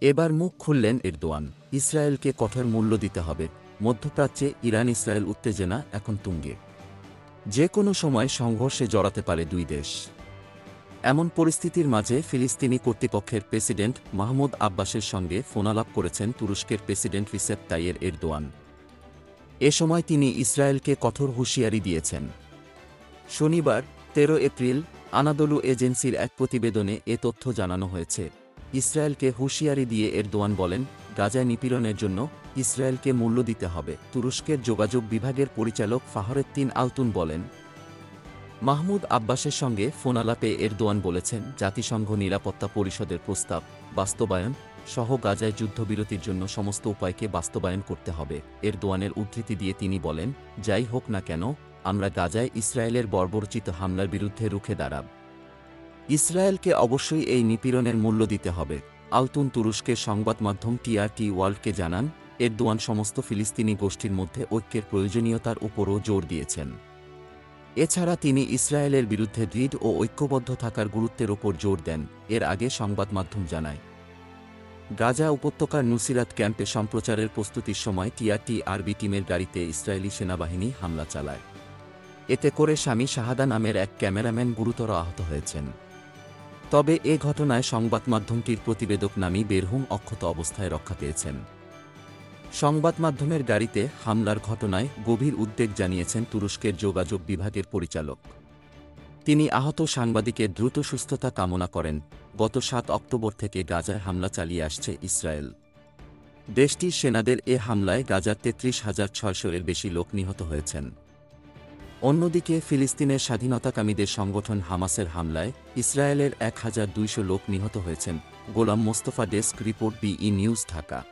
এবার মুখ খুললেন এরদোয়ান। ইসরায়েলকে কঠোর মূল্য দিতে হবে। মধ্যপ্রাচ্যে ইরান ইসরায়েল উত্তেজনা এখন তুঙ্গে। যে কোনো সময় সংঘর্ষে জড়াতে পারে দুই দেশ। এমন পরিস্থিতির মাঝে ফিলিস্তিনি কর্তৃপক্ষের প্রেসিডেন্ট মাহমুদ আব্বাসের সঙ্গে ফোনালাপ করেছেন তুরস্কের প্রেসিডেন্ট রিসেপ তাইয়ের এরদোয়ান। এ সময় তিনি ইসরায়েলকে কঠোর হুঁশিয়ারি দিয়েছেন। শনিবার, তেরো এপ্রিল, আনাদলু এজেন্সির এক প্রতিবেদনে এ তথ্য জানানো হয়েছে। ইসরায়েলকে হুঁশিয়ারি দিয়ে এরদোয়ান বলেন, গাজায় নিপীড়নের জন্য ইসরায়েলকে মূল্য দিতে হবে। তুরস্কের যোগাযোগ বিভাগের পরিচালক ফাহরেত্তিন আলতুন বলেন, মাহমুদ আব্বাসের সঙ্গে ফোনালাপে এরদোয়ান বলেছেন, জাতিসংঘ নিরাপত্তা পরিষদের প্রস্তাব, বাস্তবায়ন সহ গাজায় যুদ্ধবিরতির জন্য সমস্ত উপায়কে বাস্তবায়ন করতে হবে। এরদোয়ানের উদ্ধৃতি দিয়ে তিনি বলেন, যাই হোক না কেন, আমরা গাজায় ইসরায়েলের বর্বরচিত হামলার বিরুদ্ধে রুখে দাঁড়াব। ইসরায়েলকে অবশ্যই এই নিপীড়নের মূল্য দিতে হবে। আলতুন তুরস্কের সংবাদ মাধ্যম টিআরটি ওয়ার্ল্ডকে জানান, এরদোয়ান সমস্ত ফিলিস্তিনি গোষ্ঠীর মধ্যে ঐক্যের প্রয়োজনীয়তার উপরও জোর দিয়েছেন। এছাড়া তিনি ইসরায়েলের বিরুদ্ধে দৃঢ় ও ঐক্যবদ্ধ থাকার গুরুত্বের ওপর জোর দেন, এর আগে সংবাদ মাধ্যম জানায়। গাজা উপত্যকার নুসিরাত ক্যাম্পে সম্প্রচারের প্রস্তুতির সময় টিআরটি আরবি টিমের গাড়িতে ইসরায়েলি সেনাবাহিনী হামলা চালায়। এতে করে স্বামী শাহাদা নামের এক ক্যামেরাম্যান গুরুতর আহত হয়েছেন। তবে এ ঘটনায় সংবাদ মাধ্যমটির প্রতিবেদক নামী বেরহুম অক্ষত অবস্থায় রক্ষা পেয়েছেন। সংবাদ মাধ্যমের গাড়িতে হামলার ঘটনায় গভীর উদ্বেগ জানিয়েছেন তুরস্কের যোগাযোগ বিভাগের পরিচালক। তিনি আহত সাংবাদিকের দ্রুত সুস্থতা কামনা করেন। গত সাত অক্টোবর থেকে গাজায় হামলা চালিয়ে আসছে ইসরায়েল। দেশটির সেনাদের এ হামলায় গাজার তেত্রিশ হাজার ছয়শো এর বেশি লোক নিহত হয়েছেন। অন্যদিকে, ফিলিস্তিনের স্বাধীনতাকামীদের সংগঠন হামাসের হামলায় ইসরায়েলের এক হাজার দুইশো লোক নিহত হয়েছেন। গোলাম মোস্তফা ডেস্ক, রিপোর্ট বিই নিউজ, ঢাকা।